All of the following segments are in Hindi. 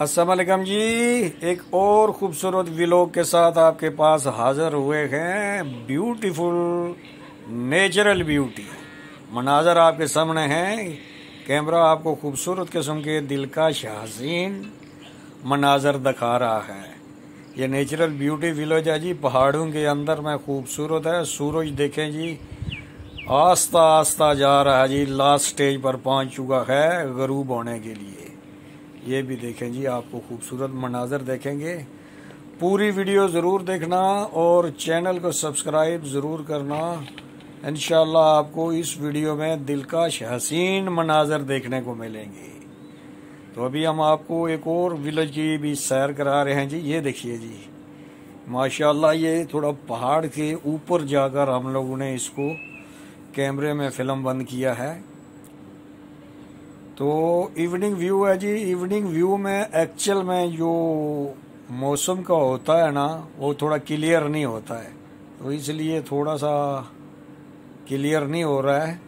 असलम जी। एक और खूबसूरत विलोक के साथ आपके पास हाजिर हुए हैं। ब्यूटीफुल नेचुरल ब्यूटी मनाजर आपके सामने हैं। कैमरा आपको खूबसूरत किस्म के दिल का हसीन मनाजर दिखा रहा है। ये नेचुरल ब्यूटी विलेज है जी। पहाड़ों के अंदर में खूबसूरत है। सूरज देखें जी। आस्ता आस्ता जा रहा है जी। लास्ट स्टेज पर पहुँच चुका है गरूब होने के लिए। ये भी देखें जी, आपको खूबसूरत मनाजर देखेंगे। पूरी वीडियो ज़रूर देखना और चैनल को सब्सक्राइब ज़रूर करना। इन आपको इस वीडियो में दिलकश हसीन मनाजर देखने को मिलेंगे। तो अभी हम आपको एक और विलेज की भी सैर करा रहे हैं जी, ये देखिए जी। माशाल्लाह ये थोड़ा पहाड़ के ऊपर जाकर हम लोगों ने इसको कैमरे में फ़िल्म बंद किया है। तो इवनिंग व्यू है जी। इवनिंग व्यू में एक्चुअल में जो मौसम का होता है ना, वो थोड़ा क्लियर नहीं होता है। तो इसलिए थोड़ा सा क्लियर नहीं हो रहा है।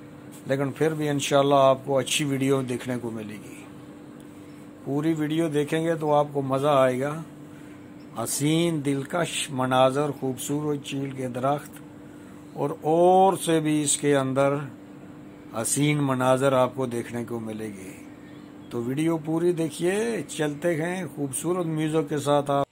लेकिन फिर भी इनशाला आपको अच्छी वीडियो देखने को मिलेगी। पूरी वीडियो देखेंगे तो आपको मज़ा आएगा। हसीन, दिलकश, मनाजर, खूबसूरत चील के दरख्त और और से भी इसके अंदर हसीन मनाजर आपको देखने को मिलेगी। तो वीडियो पूरी देखिए, चलते हैं खूबसूरत म्यूज़िक के साथ आप।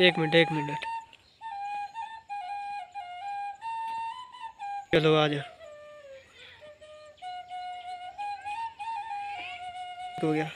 एक मिनट एक मिनट। चलो आ जा। हो गया।